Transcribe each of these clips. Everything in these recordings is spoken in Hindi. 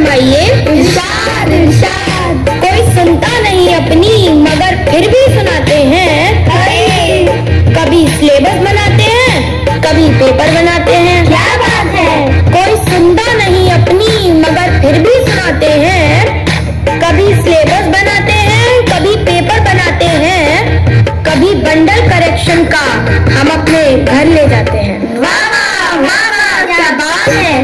फरमाइए इरशाद इरशाद कोई सुनता नहीं अपनी, मगर फिर भी सुनाते हैं। कभी सिलेबस बनाते हैं, कभी पेपर बनाते हैं। क्या बात है? कोई सुनता नहीं अपनी, मगर फिर भी सुनाते हैं। कभी सिलेबस बनाते हैं, कभी पेपर बनाते हैं। कभी बंडल करेक्शन का हम अपने घर ले जाते हैं। वाह वाह वाह, क्या बात है।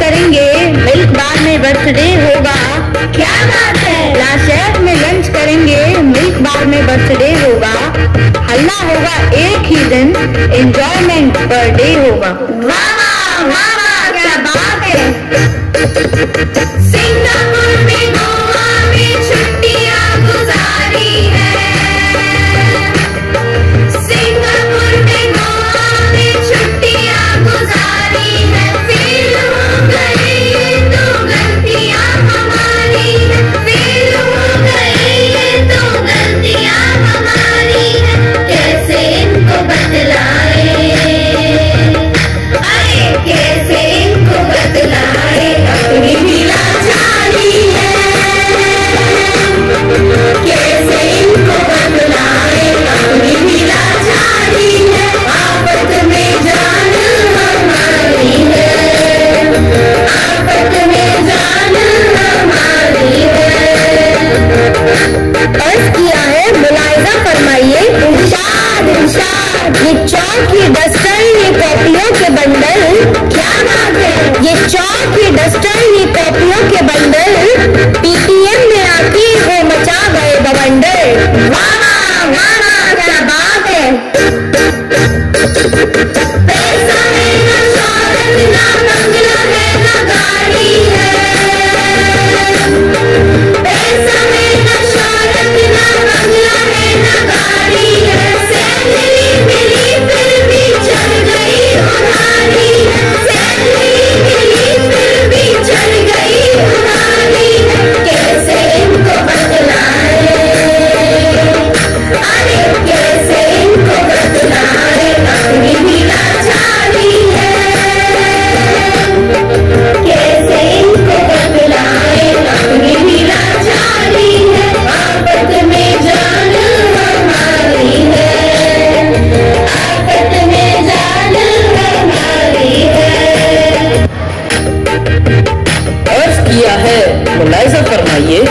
करेंगे। मिल्क बार में बर्थडे होगा। क्या बात है? लाशेफ में लंच करेंगे। मिल्क बार में बर्थडे होगा। हल्ला होगा एक ही दिन। एंजॉयमेंट बर्थडे होगा। वाह वाह क्या बात है। किया है। मुलायजा फरमाइए।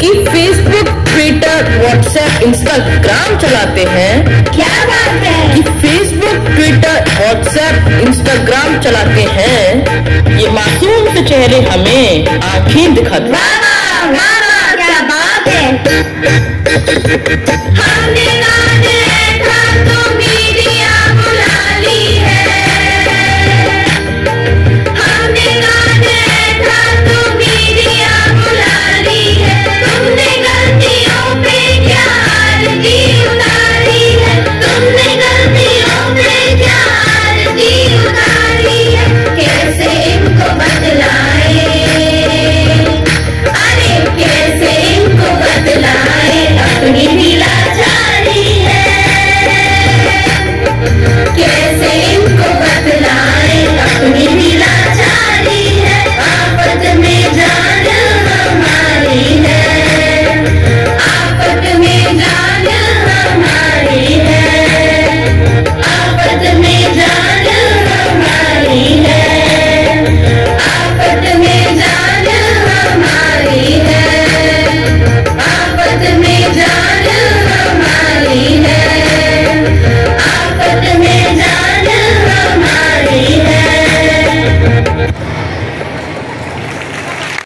कि फेसबुक ट्विटर व्हाट्सएप इंस्टाग्राम चलाते हैं। क्या बात है? कि फेसबुक ट्विटर व्हाट्सएप इंस्टाग्राम चलाते हैं। ये मासूम से चेहरे हमें आखिर दिखाते हैं। क्या बात है। हमने